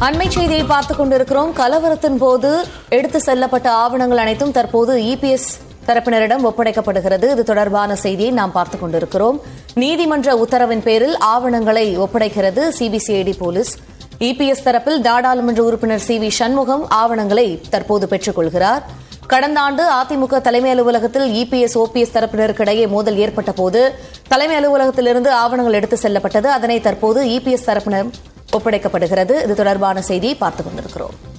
அண்மை செய்தியை பார்த்துக் கொண்டிருக்கிறோம். கலவரத்தின் போது எடுத்து செல்லப்பட்ட ஆவணங்கள் அனைத்தும் தற்போது இபிஎஸ் தரப்பினரிடம் ஒப்படைக்கப்படுகிறது. இது தொடர்பான செய்தியை நாம் பார்த்துக் கொண்டிருக்கிறோம். நீதிமன்ற உத்தரவின் பேரில் ஆவணங்களை ஒப்படைக்கிறது சிபிசிஐடி போலீஸ். இபிஎஸ் தரப்பில் நாடாளுமன்ற உறுப்பினர் சி வி சண்முகம் ஆவணங்களை தற்போது பெற்றுக் கொள்கிறார். கடந்த ஆண்டு அதிமுக தலைமை அலுவலகத்தில் இபிஎஸ் ஓபிஎஸ் தரப்பினருக்கிடையே மோதல் ஏற்பட்ட போது தலைமை அலுவலகத்திலிருந்து ஆவணங்கள் எடுத்து செல்லப்பட்டது. அதனை தற்போது இபிஎஸ் தரப்பினர் ஒப்படைக்கப்படுகிறது. இது தொடர்பான செய்தியை பார்த்துக் கொண்டிருக்கிறோம்.